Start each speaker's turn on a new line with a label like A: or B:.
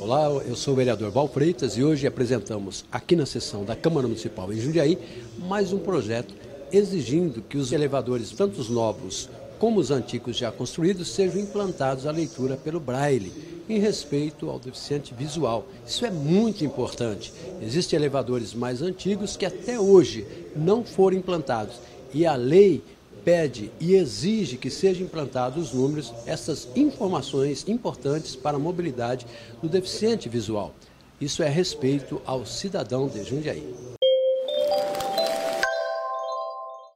A: Olá, eu sou o vereador Val Freitas e hoje apresentamos aqui na sessão da Câmara Municipal em Jundiaí mais um projeto exigindo que os elevadores, tanto os novos como os antigos já construídos, sejam implantados a leitura pelo braille, em respeito ao deficiente visual. Isso é muito importante. Existem elevadores mais antigos que até hoje não foram implantados e a lei pede e exige que sejam implantados os números, essas informações importantes para a mobilidade do deficiente visual. Isso é respeito ao cidadão de Jundiaí.